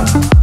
love.